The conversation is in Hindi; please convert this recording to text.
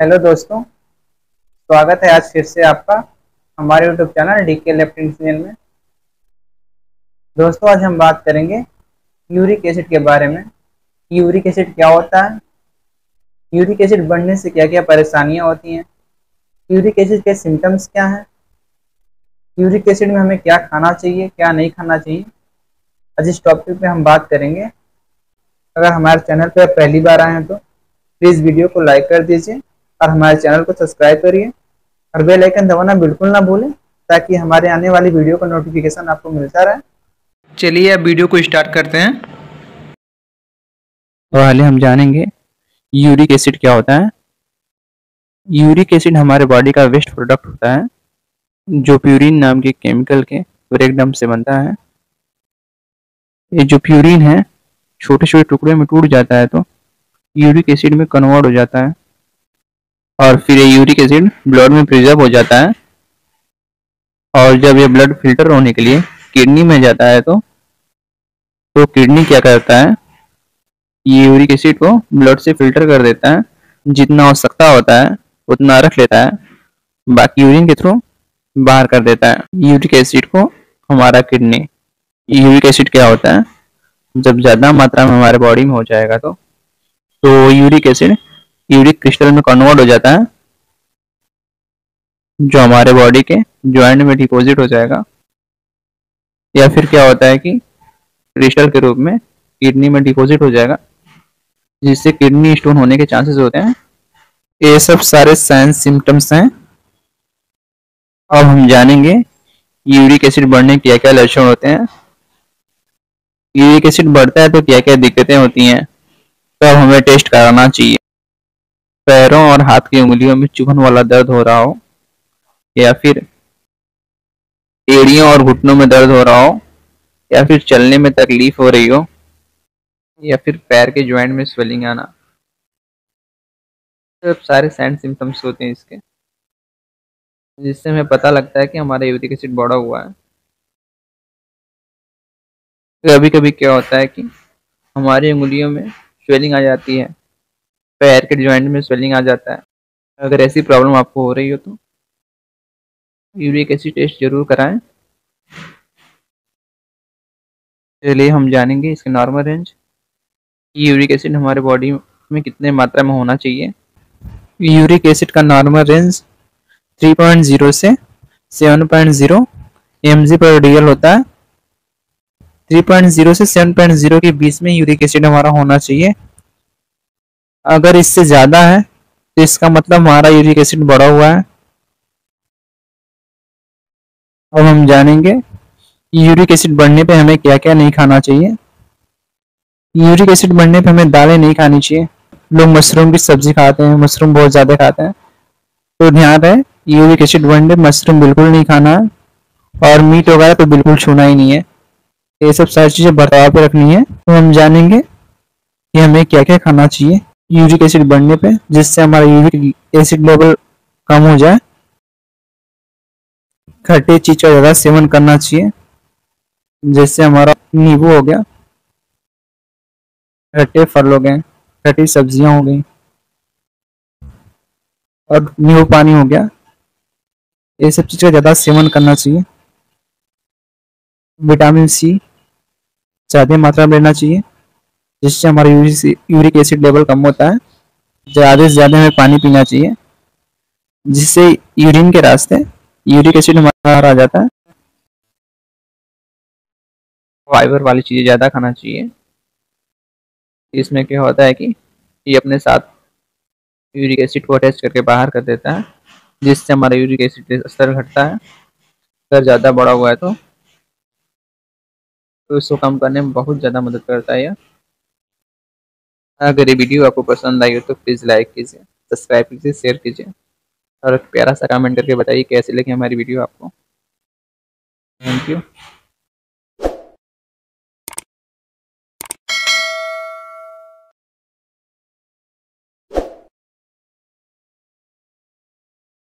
हेलो दोस्तों, स्वागत है आज फिर से आपका हमारे YouTube channel D K left engineer में। दोस्तों, आज हम बात करेंगे यूरिक एसिड के बारे में। यूरिक एसिड क्या होता है? यूरिक एसिड बढ़ने से क्या क्या परेशानियाँ होती हैं? यूरिक एसिड के सिम्टम्स क्या हैं? यूरिक एसिड में हमें क्या खाना चाहिए, क्या नहीं खाना चाहिए? आज इस टॉपिक पे हम बात करेंगे। अगर हमारे चैनल पर पहली बार आए हैं तो प्लीज़ वीडियो को लाइक कर दीजिए। और हमारे चैनल को सब्सक्राइब करिए और बेल आइकन दबाना बिल्कुल ना भूलें, ताकि हमारे आने वाली वीडियो का नोटिफिकेशन आपको मिलता रहे। चलिए अब वीडियो को स्टार्ट करते हैं। तो पहले हम जानेंगे यूरिक एसिड क्या होता है। यूरिक एसिड हमारे बॉडी का वेस्ट प्रोडक्ट होता है, जो प्यूरिन नाम के केमिकल के ब्रेकडाउन से बनता है। ये जो प्यूरिन है छोटे छोटे टुकड़े में टूट जाता है तो यूरिक एसिड में कन्वर्ट हो जाता है। और फिर ये यूरिक एसिड ब्लड में प्रिजर्व हो जाता है। और जब ये ब्लड फ़िल्टर होने के लिए किडनी में जाता है तो तो किडनी क्या करता है? ये यूरिक एसिड को ब्लड से फ़िल्टर कर देता है। जितना आवश्यकता होता है, उतना रख लेता है। बाकी यूरिन के थ्रू बाहर कर देता है। यूरिक एसिड को हमारा किडनी यूरिक एसिड क्या होता है? जब ज़्यादा मात्रा में हमारे बॉडी में हो जाएगा तो तो यूरिक एसिड यूरिक क्रिस्टल में कन्वर्ट हो जाता है, जो हमारे बॉडी के ज्वाइंट में डिपॉजिट हो जाएगा। या फिर क्या होता है कि क्रिस्टल के रूप में किडनी में डिपॉजिट हो जाएगा, जिससे किडनी स्टोन होने के चांसेस होते हैं। ये सब सारे साइंस सिम्टम्स हैं। अब हम जानेंगे यूरिक एसिड बढ़ने के क्या क्या लक्षण होते हैं। यूरिक एसिड बढ़ता है तो क्या क्या दिक्कतें होती हैं तब हमें टेस्ट कराना चाहिए। पैरों और हाथ की उंगलियों में चुभन वाला दर्द हो रहा हो, या फिर एड़ियों और घुटनों में दर्द हो रहा हो, या फिर चलने में तकलीफ़ हो रही हो, या फिर पैर के ज्वाइंट में स्वेलिंग आना। सब सारे सैंड सिम्टम्स होते हैं इसके, जिससे हमें पता लगता है कि हमारा यूरिक एसिड बढ़ा हुआ है। कभी कभी क्या होता है कि हमारी उंगलियों में स्वेलिंग आ जाती है पैर के ज्वाइंट में स्वेलिंग आ जाता है। अगर ऐसी प्रॉब्लम आपको हो रही हो तो यूरिक एसिड टेस्ट ज़रूर कराएँ। चलिए हम जानेंगे इसके नॉर्मल रेंज यूरिक एसिड हमारे बॉडी में कितने मात्रा में होना चाहिए? यूरिक एसिड का नॉर्मल रेंज 3.0 से 7.0 एम पर डीएल होता है। 3.0 से 7.0 के बीच में यूरिक एसिड हमारा होना चाहिए। अगर इससे ज़्यादा है तो इसका मतलब हमारा यूरिक एसिड बढ़ा हुआ है। अब हम जानेंगे यूरिक एसिड बढ़ने पे हमें क्या क्या नहीं खाना चाहिए। यूरिक एसिड बढ़ने पे हमें दालें नहीं खानी चाहिए। लोग मशरूम की सब्ज़ी खाते हैं, मशरूम बहुत ज़्यादा खाते हैं। तो ध्यान रहे, यूरिक एसिड बढ़ने मशरूम बिल्कुल नहीं खाना है और मीट वगैरह तो बिल्कुल छूना ही नहीं है। ये सब सारी चीज़ें बर्ताव पे रखनी है। तो हम जानेंगे कि हमें क्या क्या खाना चाहिए। यूरिक एसिड बढ़ने पे, जिससे हमारा यूरिक एसिड लेवल कम हो जाए। खट्टे चीज़ का ज़्यादा सेवन करना चाहिए जैसे हमारा नींबू हो गया, खट्टे फल हो गए, खट्टी सब्ज़ियाँ हो गई, और नींबू पानी हो गया। ये सब चीज़ का ज़्यादा सेवन करना चाहिए। विटामिन सी, ज़्यादा मात्रा में लेना चाहिए। जिससे हमारा यूरिक एसिड लेवल कम होता है। ज़्यादा से ज़्यादा हमें पानी पीना चाहिए जिससे यूरिन के रास्ते यूरिक एसिड हमारा आ जाता है। फाइबर वाली चीज़ें ज़्यादा खाना चाहिए। इसमें क्या होता है कि ये अपने साथ यूरिक एसिड को अटैच करके बाहर कर देता है जिससे हमारा यूरिक एसिड स्तर घटता है। अगर ज़्यादा बड़ा हुआ है तो, तो इसको कम करने में बहुत ज़्यादा मदद करता है यह। अगर ये वीडियो आपको पसंद आई हो तो प्लीज़ लाइक कीजिए सब्सक्राइब कीजिए शेयर कीजिए और प्यारा सा कमेंट करके बताइए कैसे लगे हमारी वीडियो आपको। Thank you